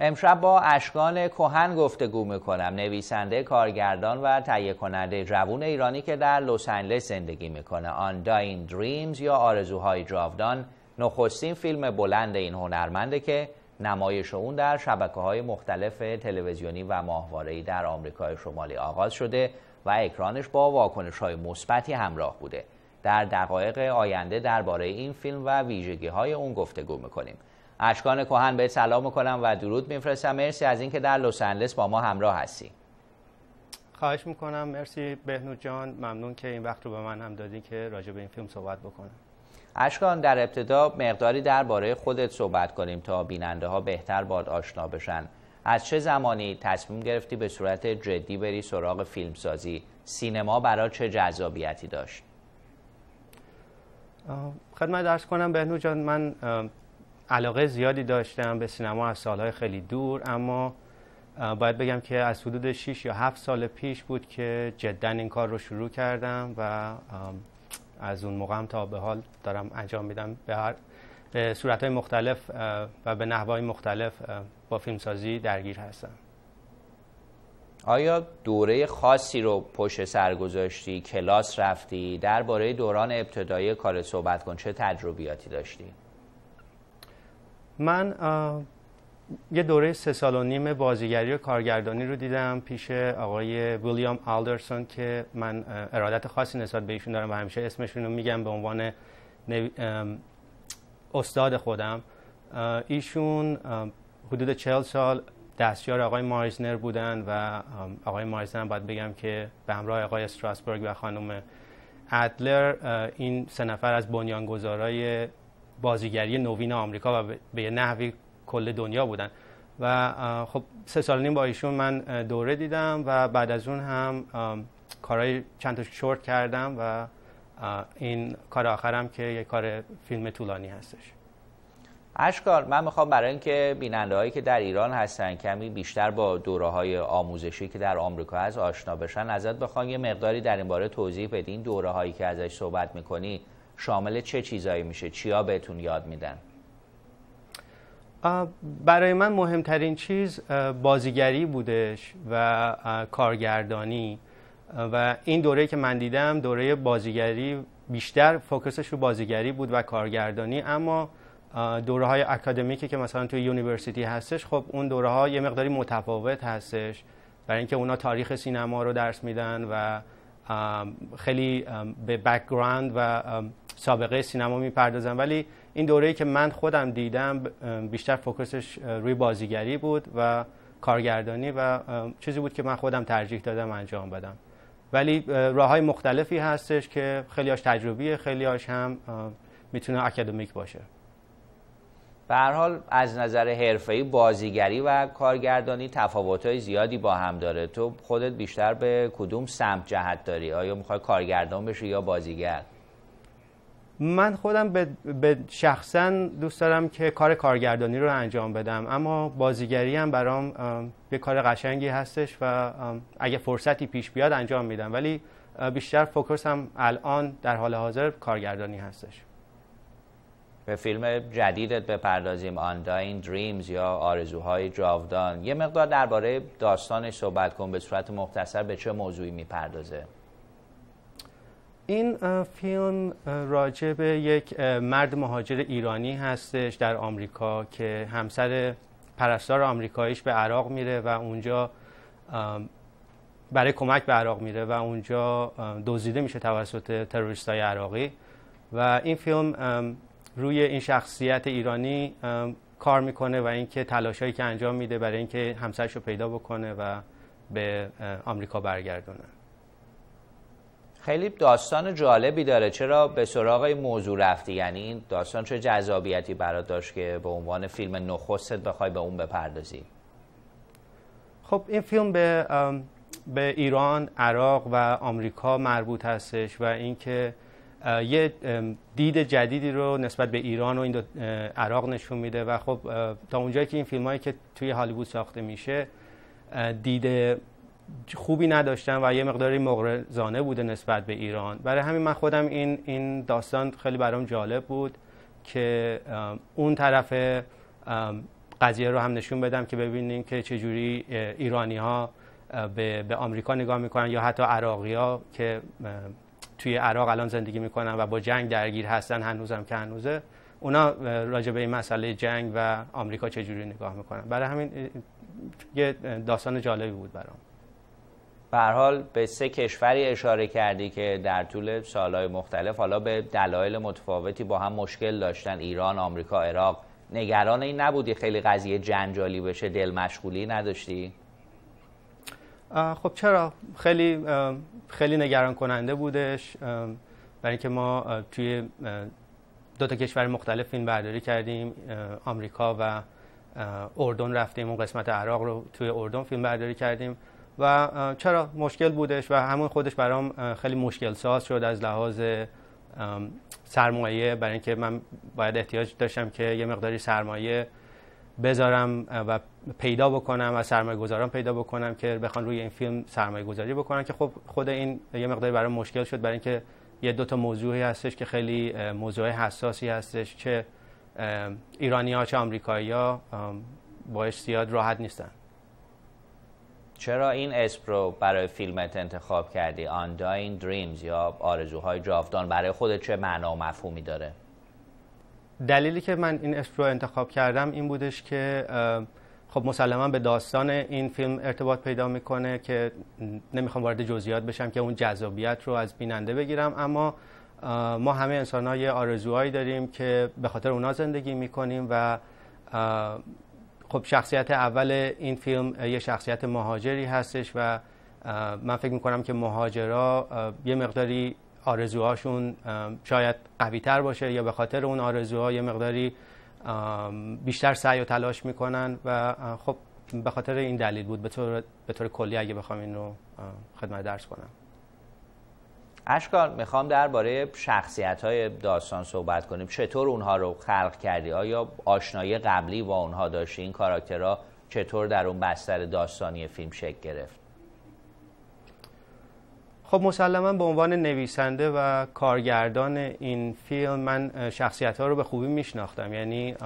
امشب با اشکان کهن گفتگو می‌کنم. نویسنده کارگردان و تهیه کننده جوون ایرانی که در لس آنجلس زندگی می‌کنه. آن داین دریمز یا آرزوهای جاودان. نخستین فیلم بلند این هنرمنده که نمایش اون در شبکه های مختلف تلویزیونی و ماهواره‌ای در آمریکای شمالی آغاز شده و اکرانش با واکنش های مثبتی همراه بوده. در دقایق آینده درباره این فیلم و ویژگی های اون گفتگو می‌کنیم. اشکان کهن به سلام می‌کنم و درود میفرستم. مرسی از اینکه در لس آنجلس با ما همراه هستی. خواهش می‌کنم. مرسی بهنود جان. ممنون که این وقت رو به من هم دادی که راجع به این فیلم صحبت بکنم. اشکان در ابتدا مقداری درباره خودت صحبت کنیم تا بیننده ها بهتر باد آشنا بشن. از چه زمانی تصمیم گرفتی به صورت جدی بری سراغ فیلمسازی؟ سینما برای چه جذابیتی داشت؟ خدمت درس کنم بهنو جان من علاقه زیادی داشتم به سینما از سالهای خیلی دور اما باید بگم که از حدود 6 یا 7 سال پیش بود که جدا این کار رو شروع کردم و از اون موقع تا به حال دارم انجام میدم. به هر به صورت مختلف و به نحوهای مختلف با فیلمسازی درگیر هستم. آیا دوره خاصی رو پشت سر گذاشتی کلاس رفتی؟ درباره دوران ابتدایی کار صحبت کن چه تجربیاتی داشتی؟ من یه دوره سه سال و نیم بازیگری و کارگردانی رو دیدم پیش آقای ویلیام آلدرسون که من ارادت خاصی نسبت به ایشون دارم و همیشه اسمشون رو میگم به عنوان استاد خودم. ایشون حدود چهل سال دستیار آقای مایزنر بودن و آقای مایزنر باید بگم که به همراه آقای استراسبرگ و خانم ادلر این سه نفر از بنیانگذارای بازیگری نوین آمریکا و به یه نحوی کل دنیا بودن. و خب سه سال نیم با ایشون من دوره دیدم و بعد از اون هم کارهای چند تا شورت کردم و این کار آخرم که یک کار فیلم طولانی هستش. اشکار من می‌خوام برای اینکه بیننده هایی که در ایران هستن کمی بیشتر با دوره های آموزشی که در آمریکا از آشنا بشن ازت بخوام یه مقداری در این باره توضیح بدی. این دوره هایی که ازش صحبت می‌کنی شامل چه چیزایی میشه؟ چیا بهتون یاد میدن؟ برای من مهمترین چیز بازیگری بودش و کارگردانی. و این دوره که من دیدم دوره بازیگری بیشتر focusش رو بازیگری بود و کارگردانی. اما دوره های اکادمیکی که مثلا توی university هستش خب اون دوره ها یه مقداری متفاوت هستش. برای اینکه اونا تاریخ سینما رو درس میدن و خیلی به background و سابقه سینما می‌پردازن ولی این دوره‌ای که من خودم دیدم بیشتر focusش روی بازیگری بود و کارگردانی و چیزی بود که من خودم ترجیح دادم انجام بدم. ولی راه های مختلفی هستش که خیلی هاش تجربیه خیلی هاش هم می‌تونه اکادمیک باشه. به هر حال از نظر حرفه‌ای بازیگری و کارگردانی تفاوت‌های زیادی با هم داره. تو خودت بیشتر به کدوم سمت جهت داری؟ آیا می‌خوای کارگردان بشی یا بازیگر؟ من خودم به, به شخصا دوست دارم که کار کارگردانی رو انجام بدم. اما بازیگری هم برام یه کار قشنگی هستش و اگه فرصتی پیش بیاد انجام میدم. ولی بیشتر فوکس هم الان در حال حاضر کارگردانی هستش. به فیلم جدیدت بپردازیم آنداین دریمز یا آرزوهای جاودان. یه مقدار درباره داستانش صحبت کن به صورت مختصر به چه موضوعی می‌پردازه؟ این فیلم راجع به یک مرد مهاجر ایرانی هستش در آمریکا که همسر پرستار آمریکاییش به عراق میره و اونجا برای کمک به عراق میره و اونجا دزدیده میشه توسط های عراقی. و این فیلم روی این شخصیت ایرانی کار می‌کنه و اینکه تلاشایی که انجام میده برای اینکه همسرش رو پیدا بکنه و به آمریکا برگردونه. خیلی داستان جالبی داره. چرا به سراغ این موضوع رفتی؟ یعنی این داستان چه جذابیتی برات داشت که به عنوان فیلم نخستت بخوای به اون بپردازی؟ خب این فیلم به به ایران، عراق و آمریکا مربوط هستش و اینکه یه دید جدیدی رو نسبت به ایران و این عراق نشون میده و خب تا اونجایی که این فیلم هایی که توی هالیوود ساخته میشه دید خوبی نداشتن و یه مقداری مغرضانه بوده نسبت به ایران. برای همین من خودم این این داستان خیلی برام جالب بود که اون طرف قضیه رو هم نشون بدم که ببینیم که چجوری ایرانی ها به, به آمریکا نگاه می‌کنن یا حتی عراقی ها که توی عراق الان زندگی می‌کنن و با جنگ درگیر هستن هنوزم که هنوزه. اونا راجع به این مسئله جنگ و آمریکا چجوری نگاه می‌کنن. برای همین یه داستان جالبی بود برام. به حال به سه کشوری اشاره کردی که در طول سالهای مختلف حالا به دلایل متفاوتی با هم مشکل داشتن. ایران، آمریکا، عراق. نگران این نبودی خیلی قضیه جنجالی بشه دل مشغولی نداشتی؟ خب چرا؟ خیلی خیلی نگران کننده بودش برای اینکه ما توی دو تا کشور مختلف فیلم برداری کردیم آمریکا و اردن رفتیم. اون قسمت عراق رو توی اردن فیلم برداری کردیم. و چرا مشکل بودش و همون خودش برام خیلی مشکل ساز شد از لحاظ سرمایه. برای اینکه من باید احتیاج داشتم که یه مقداری سرمایه بذارم و پیدا بکنم و سرمایه گذاران پیدا بکنم که بخوان روی این فیلم سرمایه گذاری بکنن که خب خود این یه مقداری برای مشکل شد. برای اینکه یه دو تا موضوعی هستش که خیلی موضوع حساسی هستش چه ایرانی ها چه آمریکایی ها باش زیاد راحت نیستن. چرا این اسم رو برای فیلمت انتخاب کردی؟ Undying Dreams یا آرزوهای جاودان؟ برای خودت چه معنا و مفهومی داره؟ دلیلی که من این اسم رو انتخاب کردم این بودش که خب مسلما به داستان این فیلم ارتباط پیدا می‌کنه که نمی‌خوام وارد جزئیات بشم که اون جذابیت رو از بیننده بگیرم اما ما همه انسان های آرزوهایی داریم که به خاطر اونا زندگی می‌کنیم و خب شخصیت اول این فیلم یه شخصیت مهاجری هستش و من فکر می‌کنم که مهاجرا یه مقداری آرزوهاشون شاید قوی تر باشه یا به خاطر اون آرزوها یه مقداری بیشتر سعی و تلاش می‌کنن و خب به خاطر این دلیل بود. به طور, به طور کلی اگه بخوام این رو خدمت درس کنم. اشکال می‌خوام درباره شخصیت های داستان صحبت کنیم. چطور اونها رو خلق کردی؟ آیا آشنایی قبلی با اونها داشتی؟ این کاراکترها چطور در اون بستر داستانی فیلم شکل گرفت؟ خب مسلما به عنوان نویسنده و کارگردان این فیلم من شخصیت ها رو به خوبی میشناختم. یعنی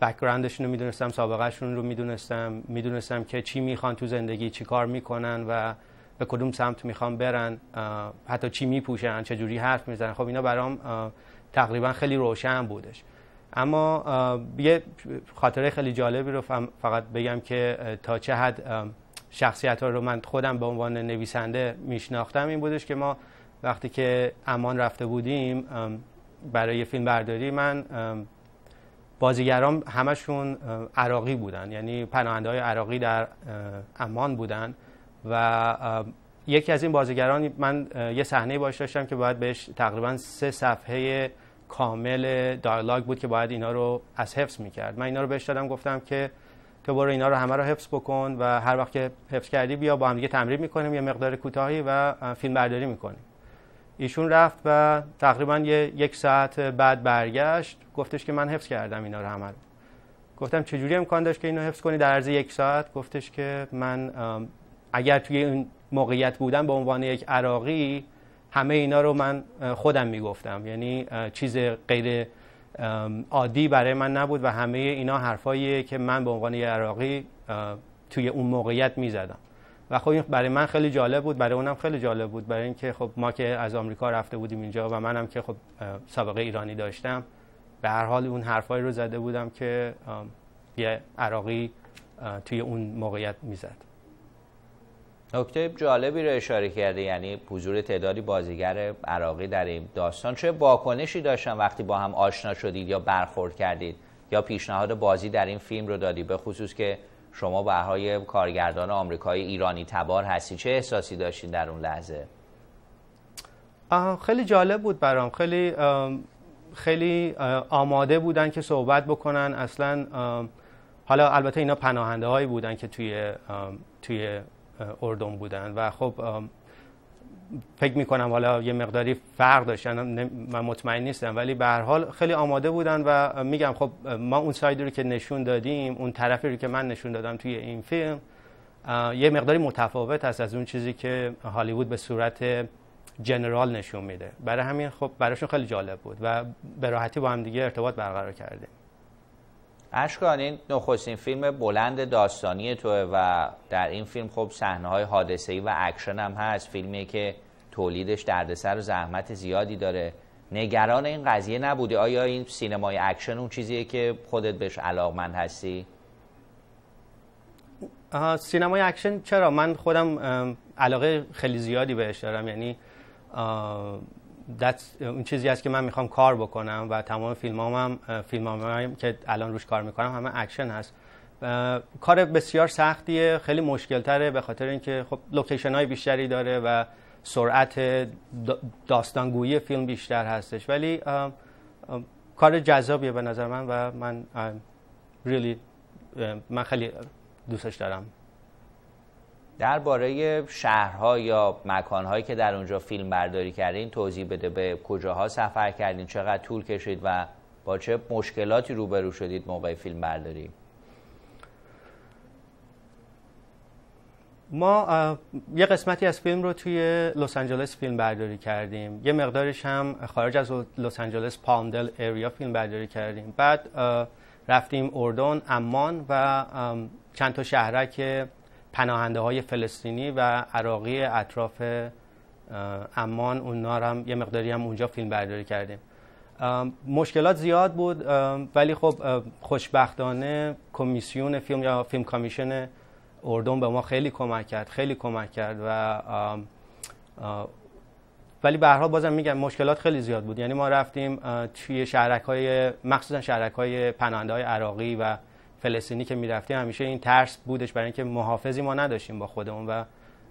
backgroundشون رو می‌دونستم سابقهشون رو می‌دونستم. می‌دونستم که چی می‌خوان تو زندگی چی کار می‌کنن و به کدوم سمت می‌خوان برن حتی چی میپوشن چه جوری حرف می‌زنن خب اینا برام تقریبا خیلی روشن بودش. اما یه خاطره خیلی جالبی رو فقط بگم که تا چه حد شخصیت ها رو من خودم به عنوان نویسنده میشناختم این بودش که ما وقتی که امان رفته بودیم برای فیلم برداری من بازیگران همشون عراقی بودن. یعنی پناهنده های عراقی در امان بودن. و یکی از این بازیگران من یه صحنه باش داشتم که باید بهش تقریبا سه صفحه کامل دایلاگ بود که باید اینا رو از حفظ می‌کرد. من اینا رو بهش دادم گفتم که تو برو اینا رو همه رو حفظ بکن و هر وقت که حفظ کردی بیا با هم دیگه تمرین می‌کنیم یه مقدار کوتاهی و فیلم برداری می‌کنیم. ایشون رفت و تقریبا یه یک ساعت بعد برگشت گفتش که من حفظ کردم اینا رو همه رو. گفتم چجوری امکان داشت که اینو حفظ کنی در عرض یک ساعت؟ گفتش که من اگر توی این موقعیت بودم به عنوان یک عراقی همه اینا رو من خودم می‌گفتم. یعنی چیز غیر عادی برای من نبود و همه اینا حرفاییه که من به عنوان یه عراقی توی اون موقعیت می‌زدم. و خب این برای من خیلی جالب بود برای اونم خیلی جالب بود. برای اینکه خب ما که از آمریکا رفته بودیم اینجا و منم که خب سابقه ایرانی داشتم به هر حال اون حرفایی رو زده بودم که یه عراقی توی اون موقعیت می‌زد. نکته جالبی رو اشاره کرده یعنی حضور تعدادی بازیگر عراقی در این داستان. چه واکنشی داشتن وقتی با هم آشنا شدید یا برخورد کردید؟ یا پیشنهاد بازی در این فیلم رو دادی؟ به خصوص که شما به کارگردان آمریکایی ایرانی تبار هستی. چه احساسی داشتین در اون لحظه؟ خیلی جالب بود برام. خیلی خیلی آماده بودن که صحبت بکنن. اصلا حالا البته اینا پناهنده هایی بودن که توی توی اردن بودن. و خب فکر می‌کنم حالا یه مقداری فرق داشتن. من مطمئن نیستم ولی به هر حال خیلی آماده بودن و میگم خب ما اون sideی رو که نشون دادیم اون طرفی رو که من نشون دادم توی این فیلم یه مقداری متفاوت هست از اون چیزی که هالیوود به صورت general نشون میده. برای همین خب براشون خیلی جالب بود و به راحتی با هم دیگه ارتباط برقرار کردیم. اشکان این نخستین فیلم بلند داستانی توه و در این فیلم خب صحنه های حادثه‌ای و اکشن هم هست. فیلمی که تولیدش دردسر و زحمت زیادی داره. نگران این قضیه نبودی؟ آیا این سینمای اکشن اون چیزیه که خودت بهش علاقمند هستی؟ سینمای اکشن چرا؟ من خودم علاقه خیلی زیادی بهش دارم. یعنی اون چیزی است که من می‌خوام کار بکنم و تمام فیلم هم, فیلم هم که الان روش کار می‌کنم همه اکشن هست. کار بسیار سختیه خیلی مشکل تره به خاطر اینکه خب لوکیشن های بیشتری داره و سرعت داستانگویی فیلم بیشتر هستش. ولی کار جذابیه به نظر من و من really من خیلی دوستش دارم. درباره شهرها یا مکانهایی که در اونجا فیلم برداری کردین توضیح بده. به کجاها سفر کردین؟ چقدر طول کشید و با چه مشکلاتی روبرو شدید موقع فیلم برداری؟ ما یه قسمتی از فیلم رو توی لس آنجلس فیلم برداری کردیم. یه مقدارش هم خارج از لس آنجلس پالمدل اریا فیلم برداری کردیم. بعد رفتیم اردن امان و چند تا شهرک پناهنده های فلسطینی و عراقی اطراف امان اونا هم یه مقداری هم اونجا فیلم برداری کردیم. مشکلات زیاد بود ولی خب خوشبختانه کمیسیون فیلم یا فیلم کامیشن اردن به ما خیلی کمک کرد خیلی کمک کرد و ولی به هر حال بازم میگم مشکلات خیلی زیاد بود. یعنی ما رفتیم توی شهرک های مخصوصا شهرک های پناهنده های عراقی و فلسطینی که می‌رفتیم همیشه این ترس بودش برای اینکه محافظی ما نداشتیم با خودمون و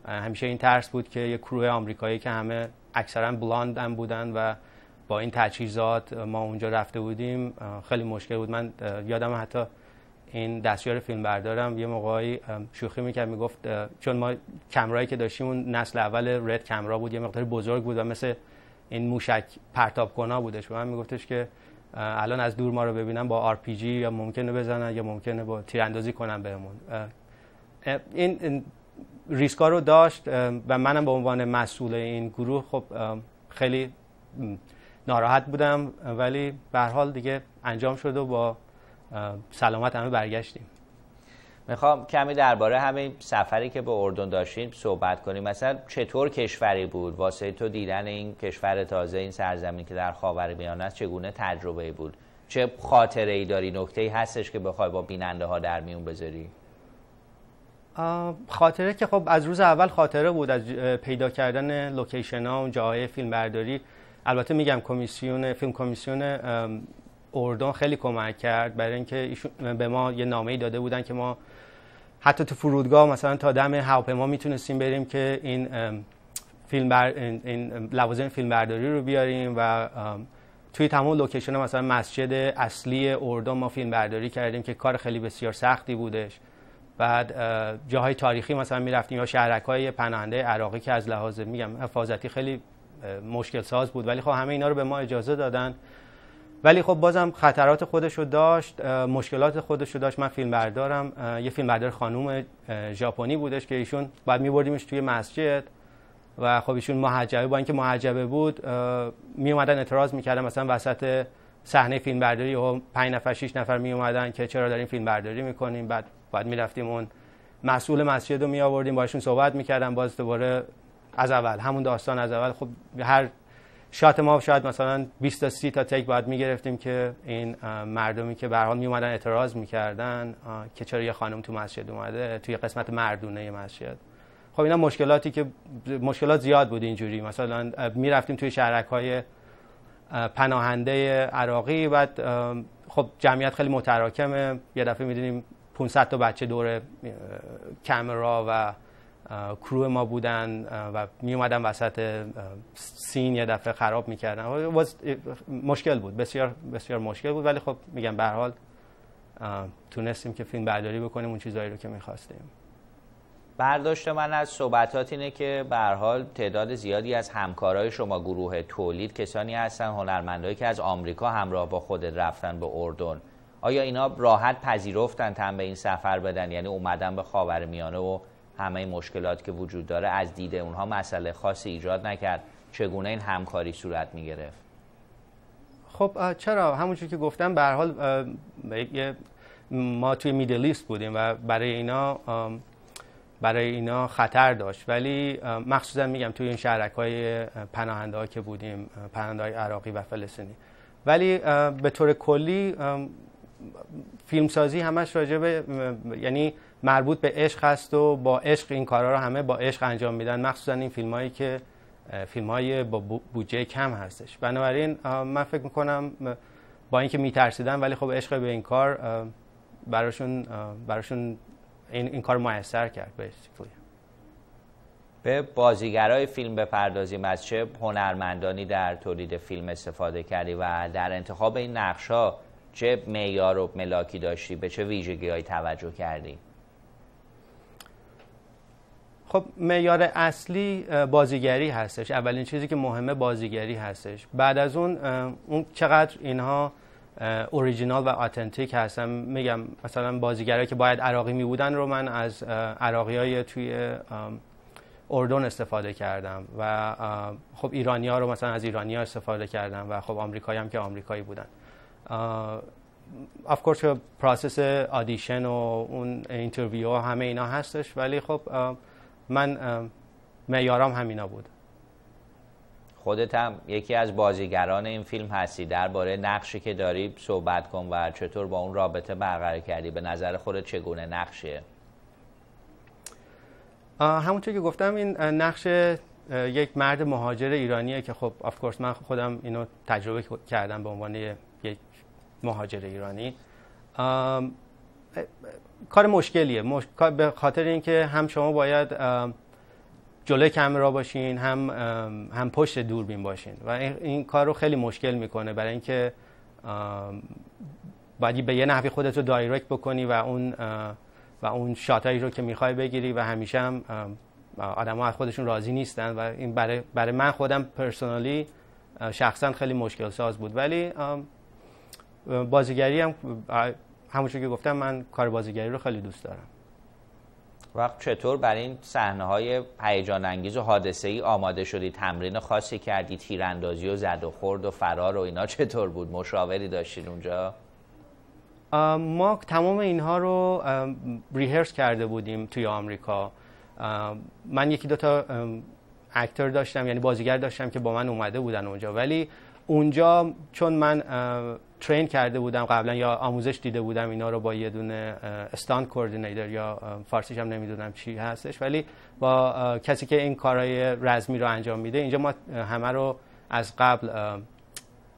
همیشه این ترس بود که یه کروه آمریکایی که همه اکثرا بلاند هم بودن و با این تجهیزات ما اونجا رفته بودیم خیلی مشکل بود. من یادم حتی این دستیار فیلم بردارم یه موقعی شوخی می‌کرد می‌گفت چون ما کمرایی که داشتیم اون نسل اول رد کمرا بود یه مقدار بزرگ بود و مثل این موشک پرتاب کنا بودش. و من میگفتش که الان از دور ما رو ببینن با آر پی جی یا ممکنه بزنن یا ممکنه با تیراندازی کنن بهمون. این ریسکا رو داشت و منم به عنوان مسئول این گروه خب خیلی ناراحت بودم ولی به حال دیگه انجام شد و با سلامت همه برگشتیم. می‌خوام کمی درباره همین سفری که به اردن داشتیم صحبت کنیم. مثلا چطور کشوری بود؟ واسه تو دیدن این کشور تازه این سرزمین که در خاورمیانه است چگونه تجربه بود؟ چه خاطره ای داری؟ نکته ای هستش که بخوای با بیننده ها در میون بذاری؟ خاطره که خب از روز اول خاطره بود از پیدا کردن لوکیشن ها و جاهای فیلم برداری البته میگم کمیسیون فیلم کمیسیون اردن خیلی کمک کرد برای اینکه ایشون به ما یه نامه‌ای داده بودن که ما حتی تو فرودگاه مثلا تا دم هواپیما می‌تونستیم بریم که این فیلم بر این لوازم فیلم برداری رو بیاریم و توی تمام لوکیشن مثلا مسجد اصلی اردن ما فیلم برداری کردیم که کار خیلی بسیار سختی بودش. بعد جاهای تاریخی مثلا می‌رفتیم یا شهرک های پناهنده عراقی که از لحاظ میگم حفاظتی خیلی مشکل ساز بود. ولی خب همه اینا رو به ما اجازه دادن. ولی خب بازم خطرات خودش رو داشت مشکلات خودش رو داشت. من فیلم بردارم یه فیلم بردار خانوم ژاپنی بودش که ایشون بعد میبردیمش توی مسجد و خب ایشون محجبه. با اینکه محجبه بود می اومدن اعتراض می‌کردن مثلا وسط صحنه فیلم برداری و 5 نفر 6 نفر می اومدن که چرا داریم فیلم برداری می‌کنیم بعد بعد می‌رفتیم اون مسئول مسجد رو می آوردیم باشون صحبت می‌کردن. باز دوباره از اول همون داستان از اول. خب هر شات ما شاید مثلا 20 تا 30 تا تک باید می‌گرفتیم که این مردمی که به حال می اومدن اعتراض می‌کردن که چرا یه خانم تو مسجد اومده توی قسمت مردونه مسجد. خب اینا مشکلاتی که مشکلات زیاد بود اینجوری. مثلا می‌رفتیم توی شهرک های پناهنده عراقی بعد خب جمعیت خیلی متراکمه. یه دفعه می‌دونیم 500 تا بچه دور کامرا و کرو ما بودن و می اومدن وسط سین یه دفعه خراب می‌کردن. مشکل بود بسیار بسیار مشکل بود. ولی خب میگم به حال تونستیم که فیلم برداری بکنیم اون چیزایی رو که می‌خواستیم. برداشت من از صحبتات اینه که به حال تعداد زیادی از همکارای شما گروه تولید کسانی هستن هنرمندایی که از آمریکا همراه با خودت رفتن به اردن. آیا اینا راحت پذیرفتن تن به این سفر بدن؟ یعنی اومدن به خاورمیانه و همه مشکلات که وجود داره از دید اونها مسئله خاصی ایجاد نکرد. چگونه این همکاری صورت می گرفت خب چرا؟ همونجور که گفتم به حال ما توی میدلیست بودیم و برای اینا برای اینا خطر داشت. ولی مخصوصا میگم توی این شهرک های پناهنده ها که بودیم پناهنده های عراقی و فلسطینی. ولی به طور کلی فیلمسازی همش راجع به یعنی مربوط به عشق هست و با عشق این کارها رو همه با عشق انجام میدن. مخصوصا این فیلم هایی که فیلم های با بودجه کم هستش. بنابراین من فکر می‌کنم با اینکه میترسیدن ولی خب عشق به این کار براشون براشون این, این کار موثر کرد basically. به بازیگرای فیلم بپردازیم. از چه هنرمندانی در تولید فیلم استفاده کردی و در انتخاب این نقشا چه معیار و ملاکی داشتی؟ به چه ویژگی توجه کردی؟ خب معیار اصلی بازیگری هستش. اولین چیزی که مهمه بازیگری هستش. بعد از اون اون چقدر اینها اوریجینال و آتنتیک هستن. میگم مثلا بازیگرایی که باید عراقی می بودن رو من از عراقی های توی اردن استفاده کردم و خب ایرانی ها رو مثلا از ایرانی ها استفاده کردم و خب آمریکایی هم که آمریکایی بودن. of course process audition و اون interview همه اینا هستش. ولی خب من معیارم همینا بود. خودت هم یکی از بازیگران این فیلم هستی. درباره نقشی که داری صحبت کن و چطور با اون رابطه برقرار کردی. به نظر خودت چگونه نقشیه؟ همونطور که گفتم این نقش یک مرد مهاجر ایرانیه که خب of course من خودم اینو تجربه کردم به عنوان یک مهاجر ایرانی. کار مشکلیه. به خاطر اینکه هم شما باید جلوی کامرا باشین هم هم پشت دوربین باشین. و این, کار رو خیلی مشکل می‌کنه برای اینکه باید به یه نحوی خودت رو دایرکت بکنی و اون و اون شاتایی رو که می‌خوای بگیری و همیشه هم آدم ها از خودشون راضی نیستن و این برای, برای من خودم پرسونالی شخصا خیلی مشکل ساز بود. ولی بازیگری هم همونجور که گفتم من کار بازیگری رو خیلی دوست دارم. وقت چطور برای این صحنه های هیجان انگیز و حادثه ای آماده شدی تمرین خاصی کردی تیراندازی و زد و خورد و فرار و اینا چطور بود؟ مشاوری داشتین اونجا؟ ما تمام اینها رو ریهرس کرده بودیم توی آمریکا. من یکی دوتا اکتر داشتم یعنی بازیگر داشتم که با من اومده بودن اونجا. ولی اونجا چون من ترین کرده بودم قبلا یا آموزش دیده بودم اینا رو با یه دونه استان کوردینیتور یا فارسیش هم نمی‌دونم چی هستش ولی با کسی که این کارهای رزمی رو انجام میده اینجا ما همه رو از قبل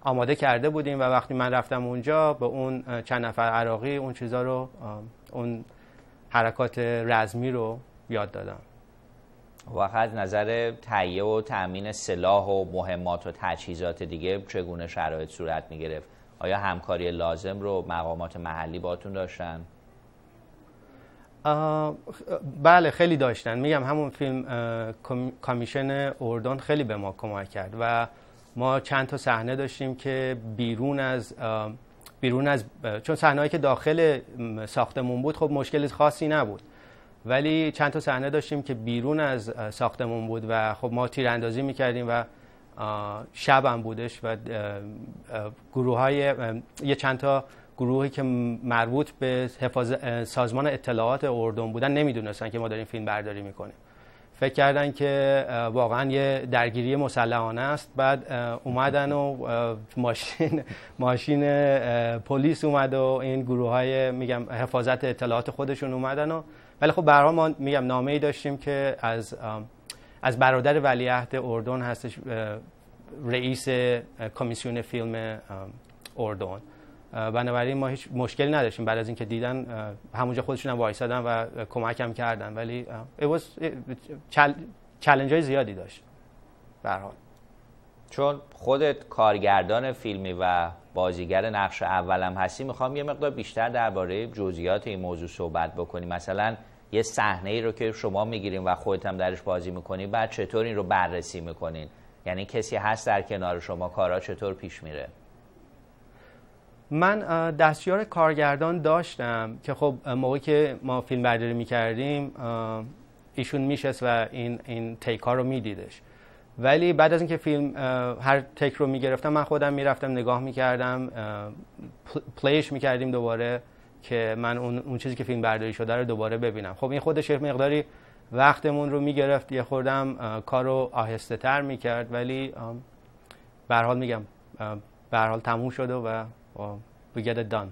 آماده کرده بودیم و وقتی من رفتم اونجا به اون چند نفر عراقی اون چیزا رو اون حرکات رزمی رو یاد دادم. و از نظر تهیه و تأمین سلاح و مهمات و تجهیزات دیگه چگونه شرایط صورت می گرفت آیا همکاری لازم رو مقامات محلی باتون داشتن؟ بله خیلی داشتن میگم همون فیلم کامیشن اردن خیلی به ما کمک کرد و ما چند تا صحنه داشتیم که بیرون از بیرون از چون صحنه‌ای که داخل ساختمون بود خب مشکل خاصی نبود ولی چند تا صحنه داشتیم که بیرون از ساختمون بود و خب ما تیراندازی می‌کردیم و شب بودش و گروه های یه چند تا گروهی که مربوط به حفاظ سازمان اطلاعات اردن بودن نمی‌دونستن که ما داریم فیلم برداری می‌کنیم. فکر کردن که واقعا یه درگیری مسلحانه است. بعد اومدن و ماشین ماشین پلیس اومد و این گروه های میگم حفاظت اطلاعات خودشون اومدن و ولی خب به ما میگم نامه ای داشتیم که از از برادر ولیعهد اردن هستش رئیس کمیسیون فیلم اردن. بنابراین ما هیچ مشکلی نداشتیم بعد از اینکه دیدن همونجا خودشون هم وایسادن و کمکم کردن. ولی چلنج های زیادی داشت. برحال چون خودت کارگردان فیلمی و بازیگر نقش اولم هستی می‌خوام یه مقدار بیشتر درباره جزئیات این موضوع صحبت بکنی مثلا یه صحنه ای رو که شما می‌گیرین و خودت هم درش بازی می‌کنی بعد چطور این رو بررسی می‌کنین؟ یعنی کسی هست در کنار شما کارا چطور پیش میره؟ من دستیار کارگردان داشتم که خب موقعی که ما فیلم برداری می‌کردیم ایشون میشست و این این تیک ها رو میدیدش. ولی بعد از اینکه فیلم هر تیک رو می‌گرفتم من خودم می‌رفتم نگاه می‌کردم پلیش می‌کردیم دوباره. که من اون, اون چیزی که فیلم برداری شده رو دوباره ببینم. خب این خودش مقداری وقتمون رو می‌گرفت. یه خوردم کار رو آهسته تر می‌کرد ولی به حال میگم به حال تموم شده و we get it done.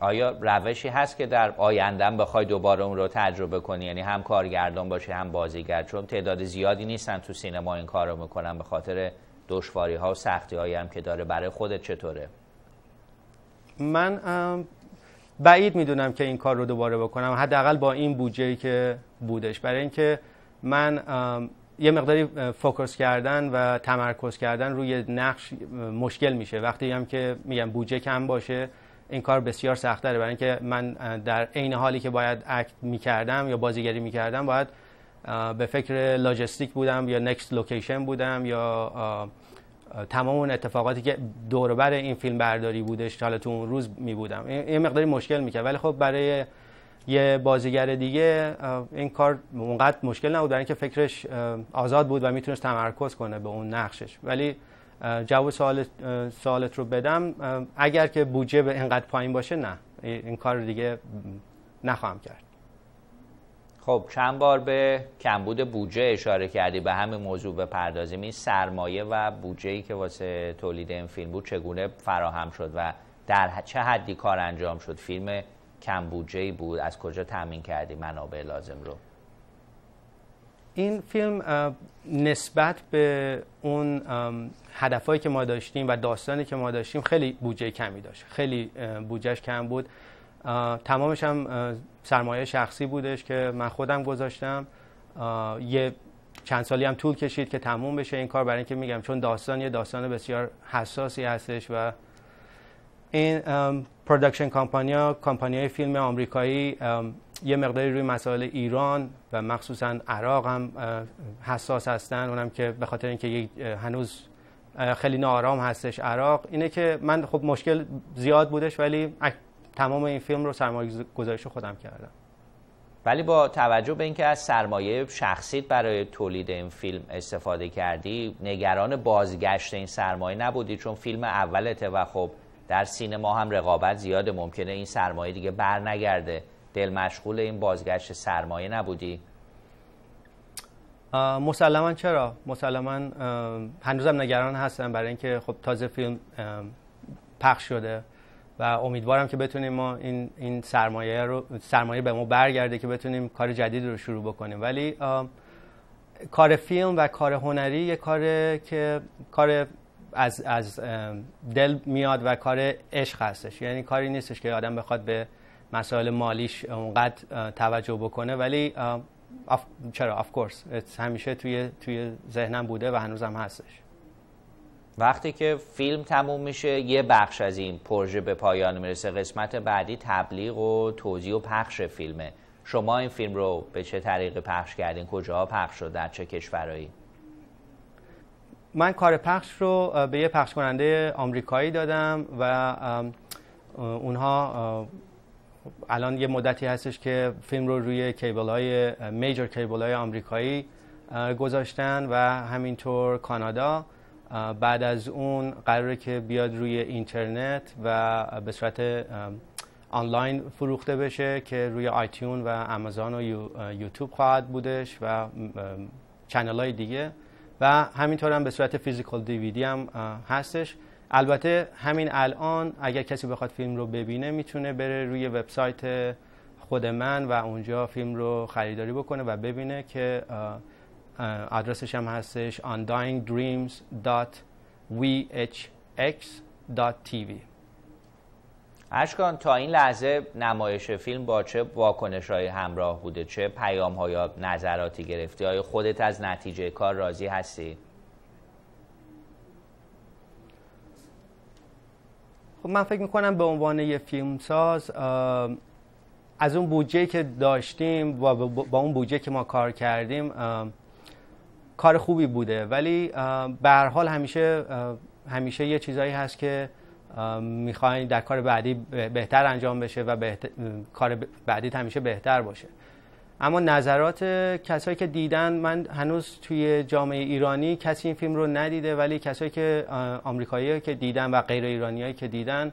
آیا روشی هست که در آیندهم بخوای دوباره اون رو تجربه کنی؟ یعنی هم کارگردان باشه هم بازیگر. چون تعداد زیادی نیستن تو سینما این کار رو می‌کنن به خاطر دشواری ها و سختی هایی هم که داره. برای خودت چطوره؟ من بعید می‌دونم که این کار رو دوباره بکنم. حداقل با این بودجه که بودش. برای اینکه من یه مقداری فوکس کردن و تمرکز کردن روی نقش مشکل میشه. وقتی هم که میگم بودجه کم باشه این کار بسیار سختره برای اینکه من در عین حالی که باید اکت می‌کردم یا بازیگری می‌کردم باید به فکر لاجستیک بودم یا نکست لوکیشن بودم یا تمام اون اتفاقاتی که دوربر این فیلم برداری بودش حالا تو اون روز می بودم. یه مقداری مشکل می‌کرد ولی خب برای یه بازیگر دیگه این کار اونقدر مشکل نبود. برای اینکه فکرش آزاد بود و می‌تونست تمرکز کنه به اون نقشش. ولی جواب سوال سوالت رو بدم. اگر که بودجه به اینقدر پایین باشه نه. این کار دیگه نخواهم کرد. خب چند بار به کمبود بودجه اشاره کردی؟ به همین موضوع بپردازیم. این سرمایه و بودجه ای که واسه تولید این فیلم بود چگونه فراهم شد و در چه حدی کار انجام شد؟ فیلم کم بودجه ای بود. از کجا تامین کردی منابع لازم رو؟ این فیلم نسبت به اون هدفهایی که ما داشتیم و داستانی که ما داشتیم خیلی بودجه کمی داشت. خیلی بودجهش کم بود. تمامش هم سرمایه شخصی بودش که من خودم گذاشتم. یه چند سالی هم طول کشید که تموم بشه این کار برای اینکه میگم چون داستان یه داستان بسیار حساسی هستش و این پرودکشن کامپانیا کمپانی فیلم آمریکایی یه مقداری روی مسائل ایران و مخصوصا عراق هم حساس هستن. اونم که به خاطر اینکه هنوز خیلی ناآرام هستش عراق. اینه که من خب مشکل زیاد بودش ولی تمام این فیلم رو سرمایه گذارش خودم کردم. ولی با توجه به اینکه از سرمایه شخصیت برای تولید این فیلم استفاده کردی نگران بازگشت این سرمایه نبودی چون فیلم اولته و خب در سینما هم رقابت زیاده. ممکنه این سرمایه دیگه بر نگرده. دل مشغول این بازگشت سرمایه نبودی. مسلما چرا؟ مسلما هنوزم نگران هستم برای اینکه خب تازه فیلم پخش شده. و امیدوارم که بتونیم ما این این سرمایه رو سرمایه به ما برگرده که بتونیم کار جدید رو شروع بکنیم. ولی کار فیلم و کار هنری یه کار که کار از از دل میاد و کار عشق هستش. یعنی کاری نیستش که آدم بخواد به مسائل مالیش اونقدر توجه بکنه. ولی چرا؟ اف کورس همیشه توی توی ذهنم بوده و هنوزم هستش. وقتی که فیلم تموم میشه یه بخش از این پروژه به پایان می‌رسه. قسمت بعدی تبلیغ و توضیح و پخش فیلمه. شما این فیلم رو به چه طریقی پخش کردین؟ کجاها پخش شد؟ در چه کشورهایی؟ من کار پخش رو به یه پخش کننده آمریکایی دادم و اونها الان یه مدتی هستش که فیلم رو روی کیبل های میجر کیبل های آمریکایی گذاشتن و همینطور کانادا. بعد از اون قراره که بیاد روی اینترنت و به صورت آنلاین فروخته بشه که روی آیتیون و آمازون و یوتیوب خواهد بودش و چنل های دیگه. و همینطور هم به صورت فیزیکال دیویدی هم هستش. البته همین الان اگر کسی بخواد فیلم رو ببینه می‌تونه بره روی وبسایت خود من و اونجا فیلم رو خریداری بکنه و ببینه که آدرسش هم هستش undyingdreams.vhx.tv اشکان تا این لحظه نمایش فیلم با چه واکنش های همراه بوده؟ چه پیام ها یا نظراتی گرفتی؟ آیا خودت از نتیجه کار راضی هستی؟ خب من فکر می‌کنم به عنوان یه فیلمساز از اون بودجه که داشتیم و با اون بودجه که ما کار کردیم کار خوبی بوده. ولی به هر حال همیشه همیشه یه چیزایی هست که می‌خواین در کار بعدی بهتر انجام بشه و بهتر... کار بعدی همیشه بهتر باشه. اما نظرات کسایی که دیدن من هنوز توی جامعه ایرانی کسی این فیلم رو ندیده ولی کسایی که آمریکایی که دیدن و غیر ایرانیایی که دیدن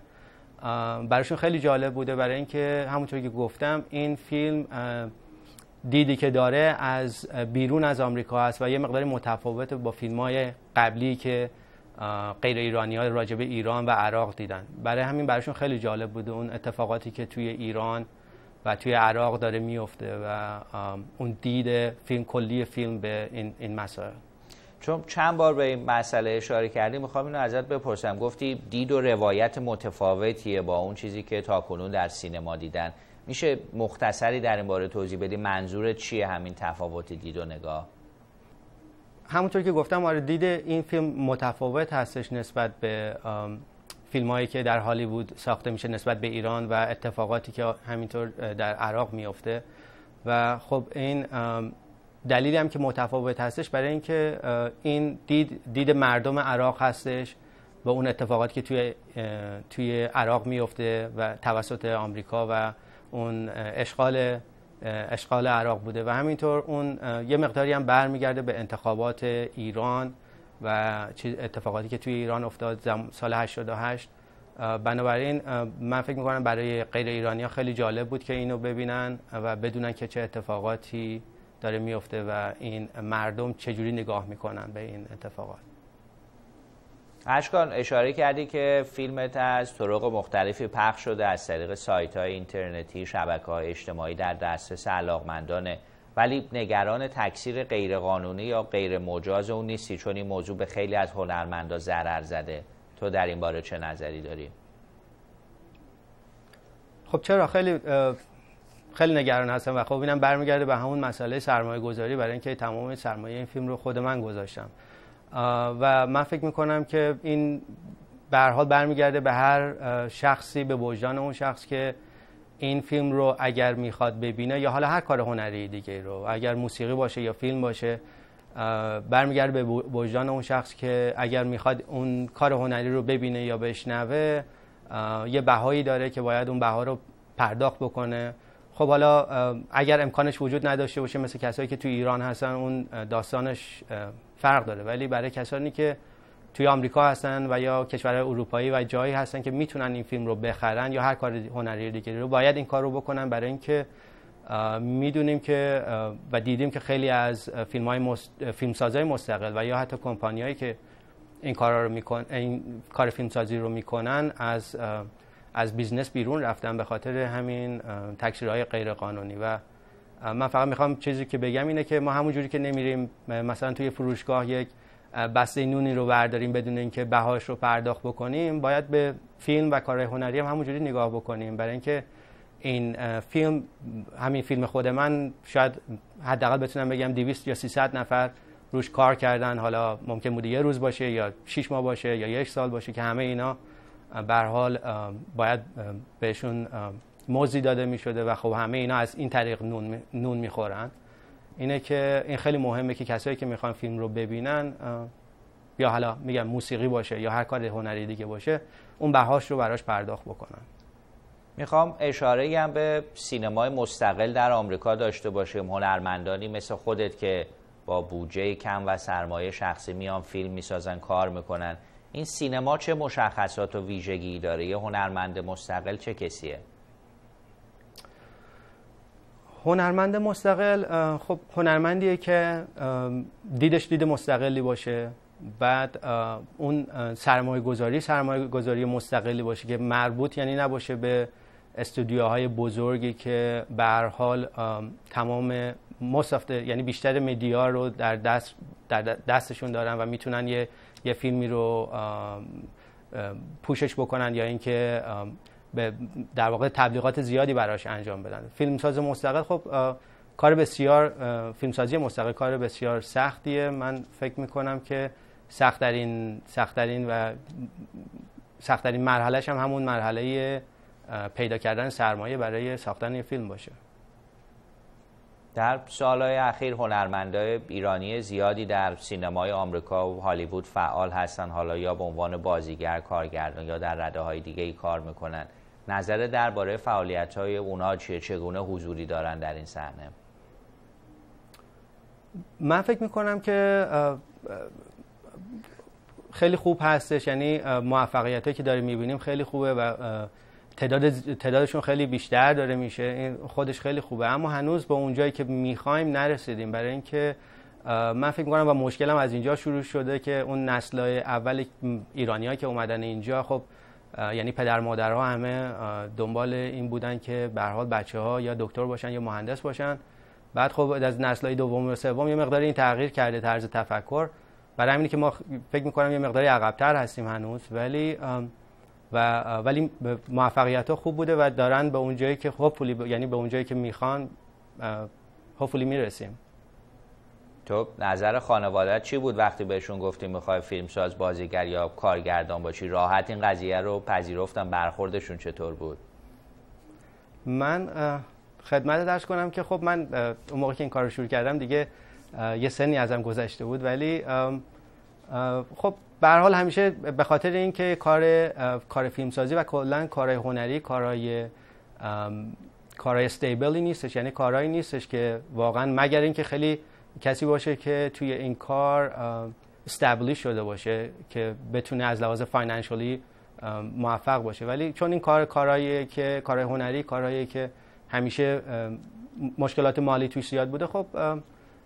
براشون خیلی جالب بوده. برای اینکه همونطور که گفتم این فیلم دیدی که داره از بیرون از آمریکا هست و یه مقداری متفاوت با فیلم های قبلی که غیر ایرانی ها راجب ایران و عراق دیدن. برای همین براشون خیلی جالب بوده اون اتفاقاتی که توی ایران و توی عراق داره میفته و اون دید فیلم کلی فیلم به این, این مسائل. چون چند بار به این مسئله اشاره کردی می‌خوام اینو ازت بپرسم. گفتی دید و روایت متفاوتیه با اون چیزی که تاکنون در سینما دیدن. میشه مختصری در این باره توضیح بدی منظورت چیه همین تفاوت دید و نگاه؟ همونطور که گفتم آره دید این فیلم متفاوت هستش نسبت به فیلم هایی که در هالیوود ساخته میشه نسبت به ایران و اتفاقاتی که همینطور در عراق میفته. و خب این دلیلی هم که متفاوت هستش برای اینکه این دید دید مردم عراق هستش و اون اتفاقاتی که توی توی عراق میفته و توسط آمریکا و اون اشغال اشغال عراق بوده و همینطور اون یه مقداری هم برمیگرده به انتخابات ایران و اتفاقاتی که توی ایران افتاد سال 88 بنابراین من فکر می‌کنم برای غیر ایرانی ها خیلی جالب بود که اینو ببینن و بدونن که چه اتفاقاتی داره میفته و این مردم چجوری نگاه می‌کنن به این اتفاقات. اشکان اشاره کردی که فیلمت از طرق مختلفی پخش شده از طریق سایت های اینترنتی شبکه های اجتماعی در دسترس علاقمندانه ولی نگران تکثیر غیرقانونی یا غیر مجاز اون نیستی چون این موضوع به خیلی از هنرمندا ضرر زده. تو در این باره چه نظری داری؟ خب چرا؟ خیلی خیلی نگران هستم و خب اینم برمیگرده به همون مسئله سرمایه گذاری برای اینکه تمام سرمایه این فیلم رو خود من گذاشتم. و من فکر می‌کنم که این به حال برمیگرده به هر شخصی به وجدان اون شخص که این فیلم رو اگر می‌خواد ببینه یا حالا هر کار هنری دیگه رو اگر موسیقی باشه یا فیلم باشه برمیگرده به وجدان اون شخص که اگر می‌خواد اون کار هنری رو ببینه یا بشنوه یه بهایی داره که باید اون بها رو پرداخت بکنه. خب حالا اگر امکانش وجود نداشته باشه مثل کسایی که توی ایران هستن اون داستانش فرق داره. ولی برای کسانی که توی آمریکا هستن و یا کشورهای اروپایی و جایی هستن که می‌تونن این فیلم رو بخرن یا هر کار هنری دیگری رو باید این کار رو بکنن. برای اینکه می‌دونیم که و دیدیم که خیلی از فیلم های مست... مستقل و یا حتی کمپانیایی که این کارا رو میکن این کار فیلمسازی رو می‌کنن از از business بیرون رفتن به خاطر همین تکثیرهای غیر قانونی و من فقط می‌خوام چیزی که بگم اینه که ما همون جوری که نمیریم مثلا توی فروشگاه یک بسته نونی رو برداریم بدون اینکه بهاش رو پرداخت بکنیم باید به فیلم و کارهای هنری هم همونجوری نگاه بکنیم. برای اینکه این فیلم همین فیلم خود من شاید حداقل بتونم بگم 200 یا 300 نفر روش کار کردن. حالا ممکن بوده یه روز باشه یا 6 ماه باشه یا یک سال باشه که همه اینا به حال باید بهشون موزی داده می شده و خب همه اینا از این طریق نون, نون می‌خورن. اینه که این خیلی مهمه که کسایی که می‌خوان فیلم رو ببینن یا حالا میگم موسیقی باشه یا هر کار هنری دیگه باشه اون بهاش رو براش پرداخت بکنن. می‌خوام اشاره هم به سینمای مستقل در آمریکا داشته باشیم. هنرمندانی مثل خودت که با بودجه کم و سرمایه شخصی میان فیلم می‌سازن کار می‌کنن. این سینما چه مشخصات و ویژگی داره؟ یه هنرمند مستقل چه کسیه؟ هنرمند مستقل خب هنرمندیه که دیدش دید مستقلی باشه. بعد اون سرمایه گذاری سرمایه گذاری مستقلی باشه که مربوط یعنی نباشه به استودیوهای بزرگی که به حال تمام مصفته یعنی بیشتر مدیا رو در دست در دستشون دارن و می‌تونن یه یه فیلمی رو پوشش بکنن یا اینکه به در واقع تبلیغات زیادی براش انجام بدن. فیلمساز مستقل خب کار بسیار فیلمسازی مستقل کار بسیار سختیه. من فکر می‌کنم که سختترین سختترین و سختترین مرحلهش هم همون مرحله پیدا کردن سرمایه برای ساختن یه فیلم باشه. در سالهای اخیر هنرمندای ایرانی زیادی در سینمای آمریکا و هالیوود فعال هستن. حالا یا به عنوان بازیگر کارگردان یا در رده های دیگه ای کار می‌کنن. نظر درباره فعالیت های اونا چیه؟ چگونه حضوری دارن در این صحنه؟ من فکر می‌کنم که خیلی خوب هستش. یعنی موفقیت که داریم می‌بینیم خیلی خوبه و تعداد تعدادشون خیلی بیشتر داره میشه. این خودش خیلی خوبه. اما هنوز به اون جایی که می‌خوایم نرسیدیم. برای اینکه من فکر می‌کنم و مشکلم از اینجا شروع شده که اون نسل اول ایرانی که اومدن اینجا خب یعنی پدر مادرها همه دنبال این بودن که به حال بچه ها یا دکتر باشن یا مهندس باشن. بعد خب از نسل دوم و سوم یه مقدار این تغییر کرده طرز تفکر. برای همینی که ما فکر می‌کنم یه مقداری عقبتر هستیم هنوز. ولی و ولی موفقیت ها خوب بوده و دارن به اون جایی که خب یعنی به اون جایی که می‌خوان هوپفولی می‌رسیم. تو نظر خانوادت چی بود وقتی بهشون گفتی می‌خوای فیلمساز بازیگر یا کارگردان باشی؟ راحت این قضیه رو پذیرفتم برخوردشون چطور بود؟ من خدمت درس کنم که خب من اون موقع که این کار رو شروع کردم دیگه یه سنی ازم گذشته بود ولی خب به حال همیشه به خاطر اینکه کار کار فیلمسازی و کلا کارهای هنری کارهای کارهای استیبلی نیستش یعنی کارهایی نیستش که واقعا مگر اینکه خیلی کسی باشه که توی این کار استابلیش شده باشه که بتونه از لحاظ فاینانشالی موفق باشه. ولی چون این کار کارهایی که کارهای هنری کارهایی که همیشه مشکلات مالی توش زیاد بوده خب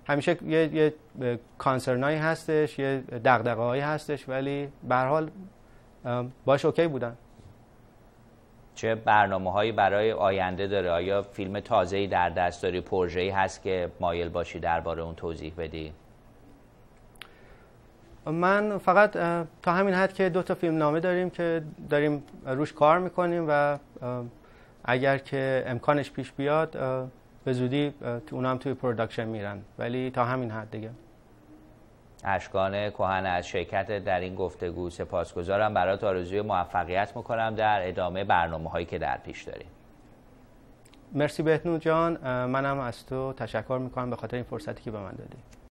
همیشه یه, یه کانسرنایی هستش یه دغدغه‌هایی هستش ولی به حال باش اوکی بودن. چه برنامه هایی برای آینده داره؟ آیا فیلم تازه‌ای در دست داری؟ پروژه‌ای هست که مایل باشی درباره اون توضیح بدی؟ من فقط تا همین حد که دو تا فیلم نامه داریم که داریم روش کار می‌کنیم و اگر که امکانش پیش بیاد به زودی اونا هم توی production میرن. ولی تا همین حد دیگه. اشکان کهن از شرکت در این گفتگو سپاسگزارم. برات آرزوی موفقیت می‌کنم در ادامه برنامه هایی که در پیش داریم. مرسی بهنود جان. منم از تو تشکر می‌کنم به خاطر این فرصتی که به من دادی.